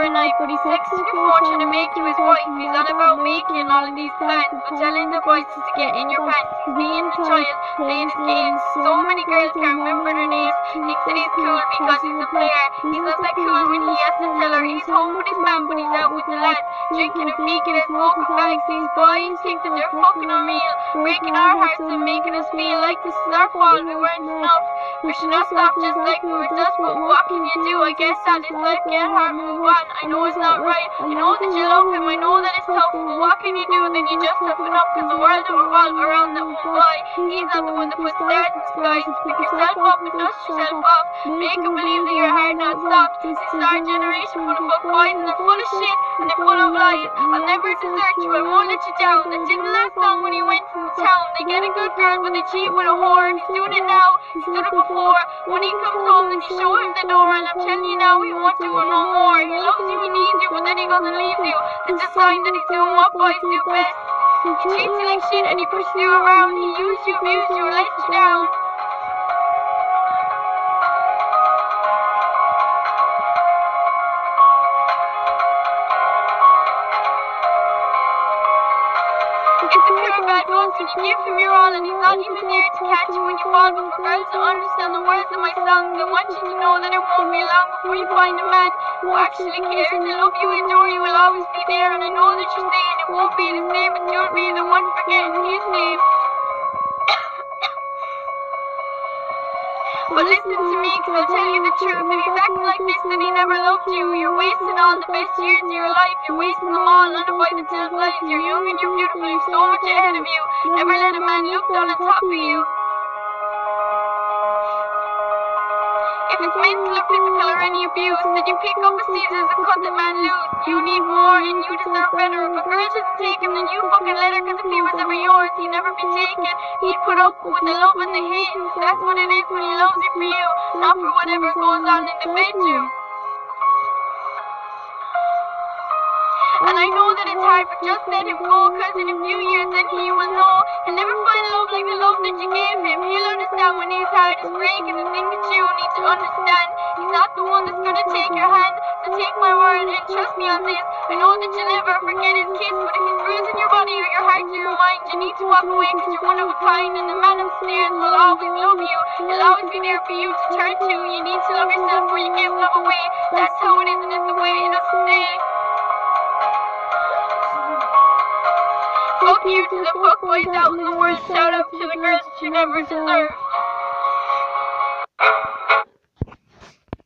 Number 96, you're fortunate mate to his wife. He's on about making all of these plans, but telling the boys to get in your pants. He's being a child, playing his games. So many girls can't remember their names. Thinks that he's cool because he's a player. He looks like cool when he to tell her he's home with his man, but he's out with the lads. Drinking and peeking and smoking bags. These boys think that they're fucking our meal, breaking our hearts and making us feel like this is our fault. We weren't enough. We should not stop just like we were dust, but what can you do? I guess that is life, get hard, move on. I know it's not right, I know that you love him, I know that but what can you do? Then you just toughen up, cause the world don't revolve around them. Why? He's not the one that puts stars in skies. Pick yourself up and dust yourself off. Make him believe that your heart not stopped. This is our generation full of boys, and they're full of shit, and they're full of lies. I'll never desert you, I won't let you down. That didn't last long when from town. They get a good girl, but they cheat with a whore. He's doing it now, he's done it before. When he comes home, then you show him the door, and I'm telling you now, he won't do it no more. He loves you, he needs you, but then he goes and leaves you. That's a sign that he's doing what boys do best. He treats you like shit, and he pushes you around. He used you, abused you, and let you down. It's a pure bad bones when you give him your all and he's not even there to catch you when you fall. But for girls to understand the words of my song, they want you to know that it won't be long before you find a man who actually cares. They love you, adore you, will always be there. And I know that you're saying it won't be the same, but you'll be the one forgetting his name. But listen to me, cause I'll tell you the truth. If he's acting like this, then he never loved you. You're wasting all the best years of your life. You're wasting them all on a boy that tells lies. You're young and you're beautiful. You've so much ahead of you. Never let a man look down on top of you. If it's mental or physical or any abuse, then you pick up the scissors and cut the man loose. You need more and you deserve better. If a girl take him, then you fucking let her, cause if he was ever yours, he'd never be taken. He'd put up with the love and the hate. That's what it is when he loves it for you, not for whatever goes on in the bedroom. And I know that it's hard, but just let him go, cause in a few years then he will know. He'll never find love He'll when his heart is breaking. The thing that you need to understand, he's not the one that's gonna take your hand. So take my word and trust me on this. I know that you'll never forget his kiss, but if he's bruising your body or your heart or your mind, you need to walk away cause you're one of a kind. And the man upstairs will always love you. He'll always be there for you to turn to. You need to love yourself before you give love away. That's how it is and it's the way it'll stay. Fuck you to the fuck boys out in the world. Shout out to the girls that you never deserve.